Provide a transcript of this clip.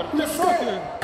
agora. Começou, filho.